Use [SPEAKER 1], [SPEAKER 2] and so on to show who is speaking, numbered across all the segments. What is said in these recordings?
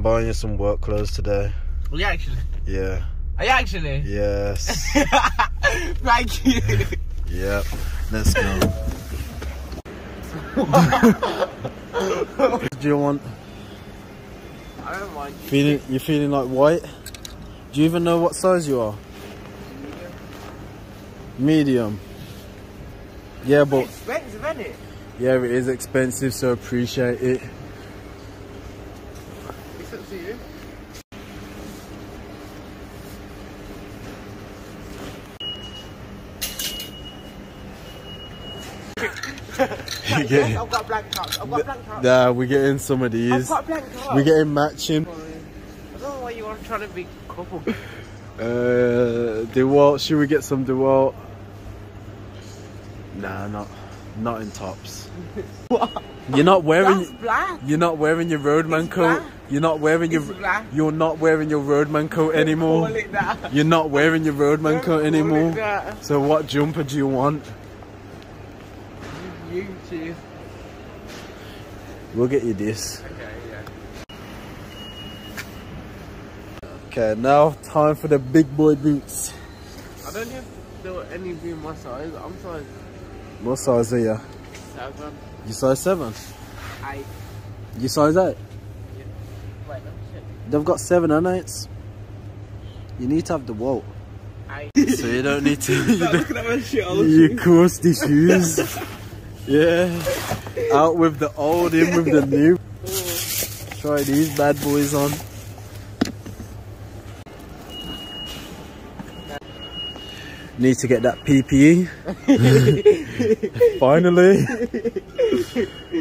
[SPEAKER 1] I'm buying you some work clothes today.
[SPEAKER 2] Are you actually?
[SPEAKER 1] Yeah.
[SPEAKER 2] Are you actually?
[SPEAKER 1] Yes.
[SPEAKER 2] Thank you.
[SPEAKER 1] yep. Let's go. Do you want
[SPEAKER 2] I don't mind.
[SPEAKER 1] feeling? you're feeling like white? Do you even know what size you are? Medium. Yeah, but
[SPEAKER 2] Expensive, isn't it?
[SPEAKER 1] yeah, it is expensive, so appreciate it.
[SPEAKER 2] To you.
[SPEAKER 1] Yeah.
[SPEAKER 2] I've got blank cards. I've got blank cards.
[SPEAKER 1] Nah, we're getting some of
[SPEAKER 2] I've
[SPEAKER 1] these.
[SPEAKER 2] got blank cards.
[SPEAKER 1] We're getting matching.
[SPEAKER 2] I don't know why you want to try to be couple.
[SPEAKER 1] Uh, DeWalt. Should we get some DeWalt? Nah, not not in tops. what? You're not wearing.
[SPEAKER 2] That's black.
[SPEAKER 1] You're not wearing your roadman
[SPEAKER 2] It's
[SPEAKER 1] coat.
[SPEAKER 2] black.
[SPEAKER 1] You're not wearing your. You're not wearing your roadman coat anymore. You're not wearing your roadman
[SPEAKER 2] Don't
[SPEAKER 1] coat anymore. So what jumper do you want?
[SPEAKER 2] You choose.
[SPEAKER 1] We'll get you this.
[SPEAKER 2] Okay, yeah.
[SPEAKER 1] Okay, now time for the big boy boots.
[SPEAKER 2] I don't have do any be my size. I'm size
[SPEAKER 1] What size are you?
[SPEAKER 2] seven.
[SPEAKER 1] You size seven.
[SPEAKER 2] Eight.
[SPEAKER 1] You size eight. They've got seven and eights. You need to have
[SPEAKER 2] DeWalt.
[SPEAKER 1] So you don't need to. You,
[SPEAKER 2] Stop
[SPEAKER 1] don't,
[SPEAKER 2] at my shit. all
[SPEAKER 1] you crusty shoes. yeah. Out with the old, in with the new. Try these bad boys on. Need to get that PPE. Finally.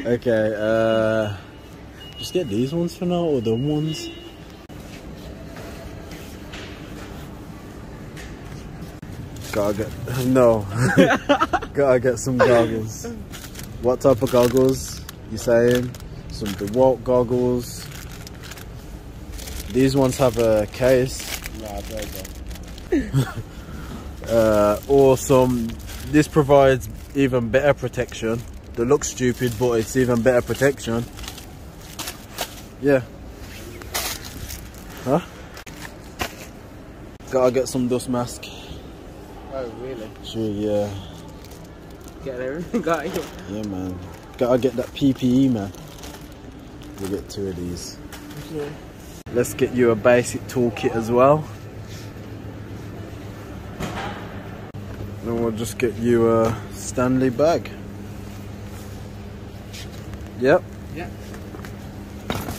[SPEAKER 1] okay, uh, just get these ones for now or the ones. Gotta get no. Gotta get some goggles. What type of goggles? You saying? Some DeWalt goggles. These ones have a case.
[SPEAKER 2] Nah, there you go.
[SPEAKER 1] Uh, or some. This provides even better protection. They look stupid, but it's even better protection. Yeah. Huh? Gotta get some dust mask.
[SPEAKER 2] Oh, really?
[SPEAKER 1] Sure, yeah.
[SPEAKER 2] Get everything got you.
[SPEAKER 1] Yeah, man. Gotta get that PPE, man. We'll get two of these.
[SPEAKER 2] Okay.
[SPEAKER 1] Let's get you a basic toolkit as well. Then we'll just get you a Stanley bag. Yep.
[SPEAKER 2] Yeah.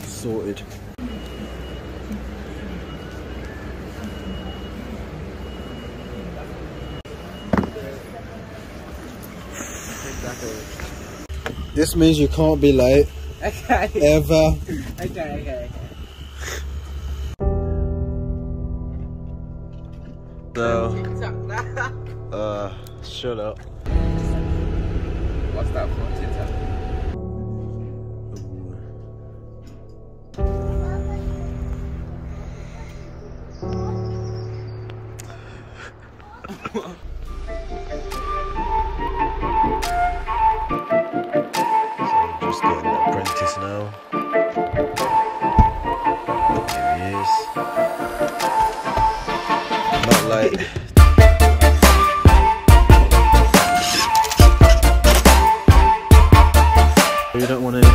[SPEAKER 1] Sorted. This means you can't be late
[SPEAKER 2] Okay.
[SPEAKER 1] ever.
[SPEAKER 2] okay, okay, okay.
[SPEAKER 1] So, uh, shut up.
[SPEAKER 2] What's that for? TikTok.
[SPEAKER 1] So apprentice now. Here he is. Not late. You don't want any help?